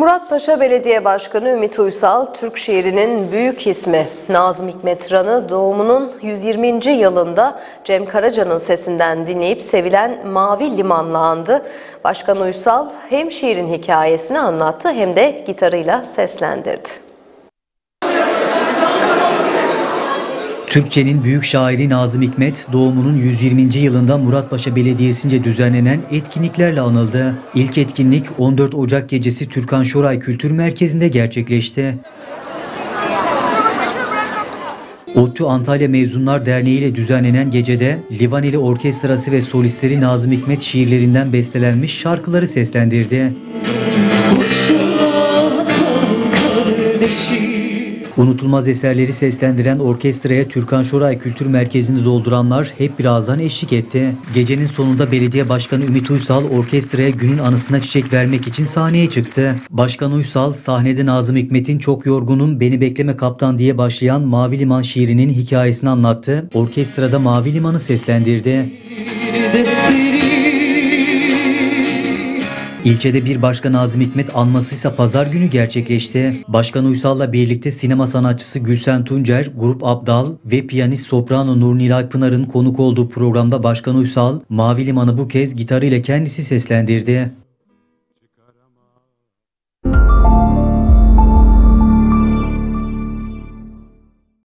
Muratpaşa Belediye Başkanı Ümit Uysal, Türk şiirinin büyük ismi Nazım Hikmet Ran'ı doğumunun 120. yılında Cem Karaca'nın sesinden dinleyip sevilen Mavi Liman'la andı. Başkan Uysal hem şiirin hikayesini anlattı hem de gitarıyla seslendirdi. Türkçenin büyük şairi Nazım Hikmet doğumunun 120. yılında Muratpaşa Belediyesi'nce düzenlenen etkinliklerle anıldı. İlk etkinlik 14 Ocak gecesi Türkan Şoray Kültür Merkezi'nde gerçekleşti. ODTÜ Antalya Mezunlar Derneği ile düzenlenen gecede Livaneli Orkestrası ve solistleri Nazım Hikmet şiirlerinden bestelenmiş şarkıları seslendirdi. Unutulmaz eserleri seslendiren orkestraya Türkan Şoray Kültür Merkezi'ni dolduranlar hep birazdan eşlik etti. Gecenin sonunda belediye başkanı Ümit Uysal orkestraya günün anısına çiçek vermek için sahneye çıktı. Başkan Uysal sahnede Nazım Hikmet'in Çok Yorgunum Beni Bekleme Kaptan diye başlayan Mavi Liman şiirinin hikayesini anlattı. Orkestrada Mavi Liman'ı seslendirdi. İlçede bir başka Nazım Hikmet anması ise pazar günü gerçekleşti. Başkan Uysal'la birlikte sinema sanatçısı Gülsen Tuncer, Grup Abdal ve piyanist soprano Nur Nilay Pınar'ın konuk olduğu programda Başkan Uysal, Mavi Liman'ı bu kez gitarıyla kendisi seslendirdi.